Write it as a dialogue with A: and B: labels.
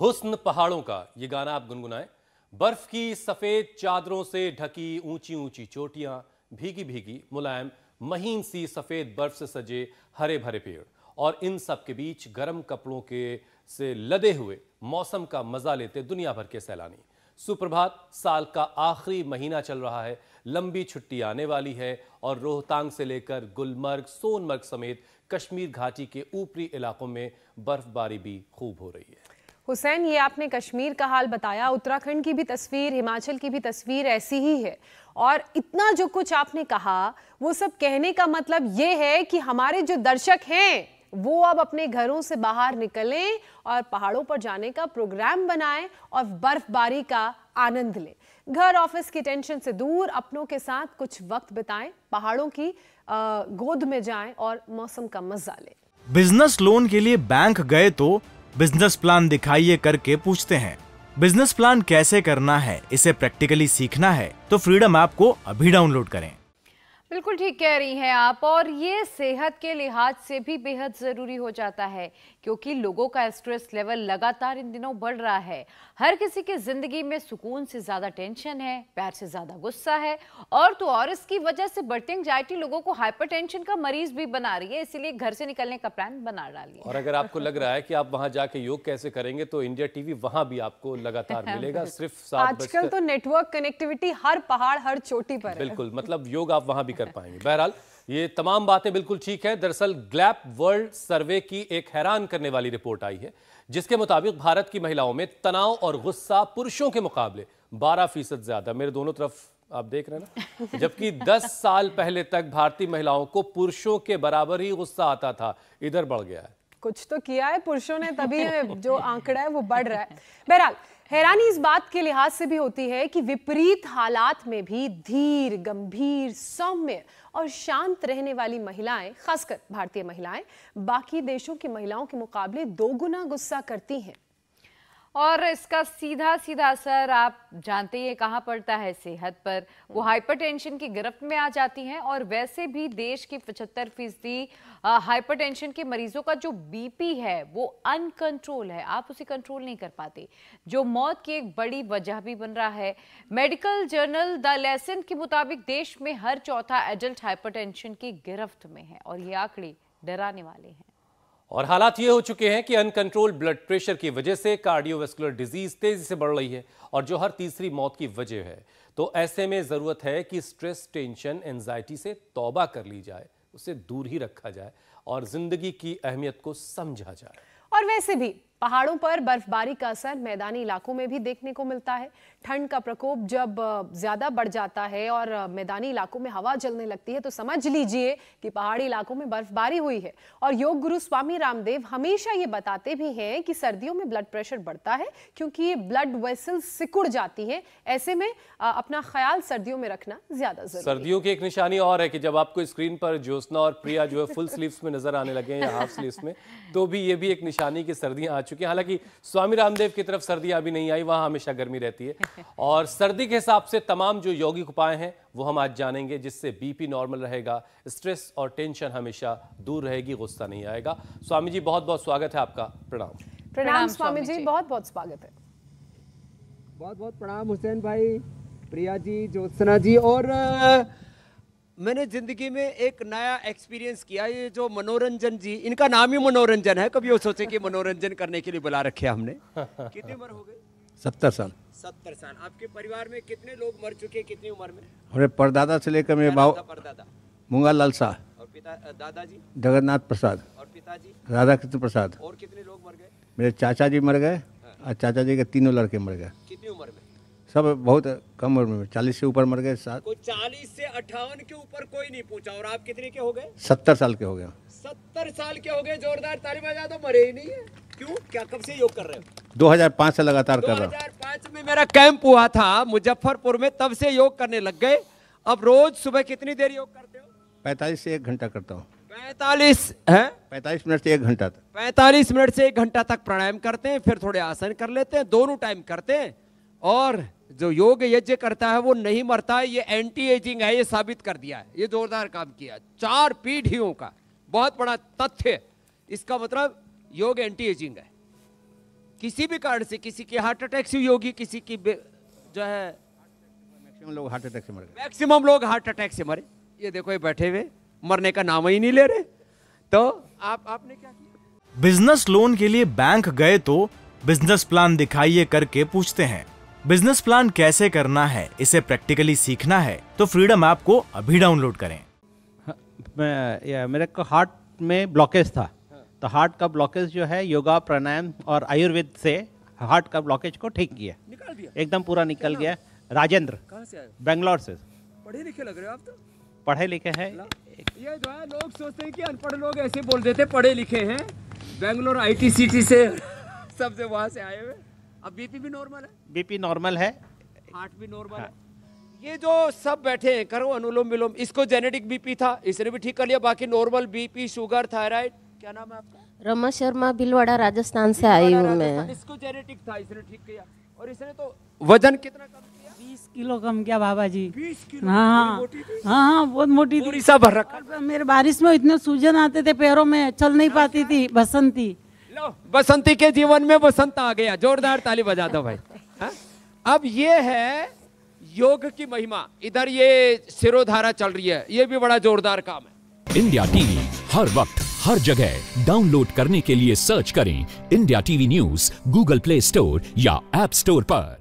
A: हुस्न पहाड़ों का ये गाना आप गुनगुनाएँ। बर्फ़ की सफ़ेद चादरों से ढकी ऊँची ऊँची चोटियाँ, भीगी भीगी मुलायम, महीन सी सफ़ेद बर्फ़ से सजे हरे भरे पेड़। और इन सब के बीच गर्म कपड़ों के से लदे हुए मौसम का मज़ा लेते दुनिया भर के सैलानी। सुप्रभात, साल का आखिरी महीना चल रहा है, लंबी छुट्टी आने वाली है और रोहतांग से लेकर गुलमर्ग, सोनमर्ग समेत कश्मीर घाटी के ऊपरी इलाकों में बर्फबारी भी खूब हो रही है।
B: हुसैन, ये आपने कश्मीर का हाल बताया, उत्तराखंड की भी तस्वीर, हिमाचल की भी तस्वीर ऐसी ही है। और इतना जो कुछ आपने कहा, वो सब कहने का मतलब ये है कि हमारे जो दर्शक हैं, वो अब अपने घरों से बाहर निकलें और पहाड़ों पर जाने का प्रोग्राम बनाएँ और बर्फबारी का आनंद लें। घर ऑफ़िस की टेंशन से दूर, अपनों के साथ कुछ वक्त बिताएँ, पहाड़ों की गोद में जाएँ और मौसम का मज़ा लें।
C: बिज़नेस लोन के लिए बैंक गए तो बिज़नेस प्लान दिखाइए करके पूछते हैं। बिज़नेस प्लान कैसे करना है, इसे प्रैक्टिकली सीखना है तो फ्रीडम ऐप को अभी डाउनलोड करें।
D: बिल्कुल ठीक कह रही हैं आप और ये सेहत के लिहाज से भी बेहद ज़रूरी हो जाता है क्योंकि लोगों का स्ट्रेस लेवल लगातार इन दिनों बढ़ रहा है। हर किसी की ज़िंदगी में सुकून से ज़्यादा टेंशन है प्यार से ज़्यादा गुस्सा है और तो और इसकी वजह से बढ़ती एंगजाइटी लोगों को हाइपरटेंशन का मरीज़ भी बना रही है इसीलिए घर से निकलने का प्लान बना डालिए
A: और अगर आपको लग रहा है कि आप वहाँ जाके योग कैसे करेंगे तो इंडिया टीवी वहाँ भी आपको लगातार मिलेगा सिर्फ़
B: आजकल तो नेटवर्क कनेक्टिविटी हर पहाड़ हर चोटी पर
A: बिल्कुल मतलब योग आप वहाँ भी कर पाएँगे। बहरहाल, ये तमाम बातें बिल्कुल ठीक है। दरअसल, ग्लैप वर्ल्ड सर्वे की एक हैरान करने वाली रिपोर्ट आई है, जिसके मुताबिक भारत की महिलाओं में तनाव और गुस्सा पुरुषों के मुकाबले 12 फ़ीसद ज़्यादा। मेरे दोनों तरफ़ आप देख रहे हैं ना? जबकि 10 साल पहले तक भारतीय महिलाओं को पुरुषों के बराबर ही गुस्सा आता था। इधर बढ़ गया है।
B: कुछ तो किया है पुरुषों ने, तभी जो आंकड़ा है वो बढ़ रहा है। बहरहाल हैरानी इस बात के लिहाज से भी होती है कि विपरीत हालात में भी धीर, गंभीर, सौम्य और शांत रहने वाली महिलाएँ, खासकर भारतीय महिलाएँ, बाकी देशों की महिलाओं के मुकाबले दोगुना गुस्सा करती हैं।
D: और इसका सीधा सीधा असर आप जानते ही कहाँ पड़ता है सेहत पर। वो हाइपरटेंशन की गिरफ्त में आ जाती हैं और वैसे भी देश की 75 फ़ीसदी हाइपरटेंशन के मरीजों का जो बीपी है, वो अनकंट्रोल है। आप उसे कंट्रोल नहीं कर पाते। जो मौत की एक बड़ी वजह भी बन रहा है। मेडिकल जर्नल द लेसन के मुताबिक देश में हर चौथा एडल्ट हाइपरटेंशन की गिरफ्त में है और ये आंकड़े डराने वाले हैं।
A: और हालात ये हो चुके हैं कि अनकंट्रोल ब्लड प्रेशर की वजह से कार्डियोवेस्कुलर डिज़ीज़ तेज़ी से बढ़ रही है और जो हर तीसरी मौत की वजह है। तो ऐसे में ज़रूरत है कि स्ट्रेस टेंशन एंजाइटी से तौबा कर ली जाए, उसे दूर ही रखा जाए और ज़िंदगी की अहमियत को समझा जाए।
B: और वैसे भी पहाड़ों पर बर्फबारी का असर मैदानी इलाकों में भी देखने को मिलता है। ठंड का प्रकोप जब ज़्यादा बढ़ जाता है और मैदानी इलाकों में हवा चलने लगती है तो समझ लीजिए कि पहाड़ी इलाकों में बर्फबारी हुई है। और योग गुरु स्वामी रामदेव हमेशा ये बताते भी हैं कि सर्दियों में ब्लड प्रेशर बढ़ता है, क्योंकि ब्लड वेसल सिकुड़ जाती है। ऐसे में अपना ख्याल सर्दियों में रखना ज़्यादा ज़रूरी
A: सर्दियों की एक निशानी और है कि जब आपको स्क्रीन पर ज्योत्सना और प्रिया जो है फुल स्लीव्स में नज़र आने लगे हाफ़ स्लीव्स में तो भी ये भी एक निशानी की सर्दियाँ आ चुकी हैं। हालाँकि स्वामी रामदेव की तरफ़ सर्दियाँ अभी नहीं आई वहाँ हमेशा गर्मी रहती है। और सर्दी के हिसाब से तमाम जो यौगिक उपाय हैं वो हम आज जानेंगे जिससे बीपी नॉर्मल रहेगा। स्ट्रेस और टेंशन हमेशा दूर रहेगी गुस्सा नहीं आएगा। स्वामी जी बहुत बहुत स्वागत है आपका। प्रणाम।
B: प्रणाम स्वामी जी। बहुत बहुत स्वागत है।
E: बहुत बहुत प्रणाम हुसैन भाई प्रिया जी ज्योत्सना जी और मैंने ज़िंदगी में एक नया एक्सपीरियंस किया ये जो मनोरंजन जी इनका नाम ही मनोरंजन है। कभी वो सोचे कि मनोरंजन करने के लिए बुला रखे हमने। कितनी उम्र हो गई?
F: सत्तर साल।
E: सत्तर साल। आपके परिवार में कितने लोग मर चुके हैं? कितनी उम्र में?
F: हमारे परदादा से लेकर मेरे बाबू
E: परदादा?
F: मुंगा लाल शाह
E: और पिता दादाजी?
F: जगन्नाथ प्रसाद।
E: और पिताजी?
F: राधा कृष्ण प्रसाद।
E: और कितने लोग मर गए?
F: मेरे चाचा जी मर गए और चाचा जी के तीनों लड़के मर गए। सब बहुत कम उम्र में चालीस से ऊपर मर गए
E: चालीस से अट्ठावन के ऊपर कोई नहीं पूछा और आप कितने के हो गए?
F: सत्तर साल के हो गए।
E: सत्तर साल के हो गए जोरदार ताली बजा तो मरे ही नहीं है। क्यों? क्या कब से योग कर रहे हो?
F: 2005 से लगातार कर रहा हूँ।
E: 2005 में मेरा कैंप हुआ था मुजफ्फरपुर में तब से योग करने लग गए। अब रोज सुबह कितनी देर योग करते हो?
F: पैंतालीस से एक घंटा करता हूँ।
E: पैतालीस है?
F: पैंतालीस मिनट से एक घंटा तक।
E: पैतालीस मिनट से एक घंटा तक प्राणायाम करते हैं फिर थोड़े आसन कर लेते हैं दोनों टाइम करते हैं। और जो योग यज्ञ करता है वो नहीं मरता है ये एंटी एजिंग है ये साबित कर दिया है। ये जोरदार काम किया चार पीढ़ियों का बहुत बड़ा तथ्य। इसका मतलब योग एंटी एजिंग है। किसी भी कारण से किसी की हार्ट अटैक से होगी किसी की जो है
F: मैक्सिमम लोग हार्ट अटैक से मर गए।
E: मैक्सिमम लोग हार्ट अटैक से मरे। ये देखो ये बैठे हुए मरने का नाम ही नहीं ले रहे। तो आप आपने क्या किया?
C: बिज़नेस लोन के लिए बैंक गए तो बिज़नेस प्लान दिखाइए करके पूछते हैं। बिज़नेस प्लान कैसे करना है इसे प्रैक्टिकली सीखना है तो फ्रीडम ऐप को अभी डाउनलोड करें।
G: मैं मेरे को हार्ट में ब्लॉकेज था। तो हार्ट का ब्लॉकेज जो है योगा प्राणायाम और आयुर्वेद से हार्ट का ब्लॉकेज को ठीक किया।
E: निकाल दिया?
G: एकदम पूरा निकल गया। राजेंद्र
E: कहाँ से आए?
G: बेंगलोर से।
E: पढ़े लिखे लग रहे हो आप तो?
G: पढ़े लिखे हैं।
E: ये जो है लोग सोचते हैं कि अनपढ़ लोग ऐसे बोल देते पढ़े लिखे हैं। बेंगलोर आईटी सिटी से सबसे वहाँ से आए हुए। अब बीपी भी नॉर्मल है?
G: बीपी नॉर्मल है।
E: हार्ट भी नॉर्मल है। ये जो सब बैठे हैं करो अनुलोम विलोम। इसको जेनेटिक बीपी था इसने भी ठीक कर लिया। बाकी नॉर्मल बीपी शुगर थायराइड क्या नाम है आपका?
H: रमा शर्मा भिलवाड़ा राजस्थान से आई हूँ मैं।
E: इसको जेनेटिक था इसने ठीक किया। और इसने तो वज़न कितना कम किया?
I: बीस किलो कम किया बाबा जी।
E: बीस किलो?
I: हाँ
E: थी?
I: हाँ हाँ बहुत मोटी थी।
E: सा भर रखा।
I: मेरे बारिश में इतने सूजन आते थे पैरों में चल नहीं पाती थी बसंती।
E: बसंती के जीवन में बसंत आ गया। जोरदार ताली बजा दो भाई। हाँ? अब ये है योग की महिमा। इधर ये सिरोधारा चल रही है। ये भी बड़ा जोरदार काम है।
J: इंडिया टीवी, हर वक्त, हर जगह। डाउनलोड करने के लिए सर्च करें India TV news, Google Play Store या एप स्टोर पर।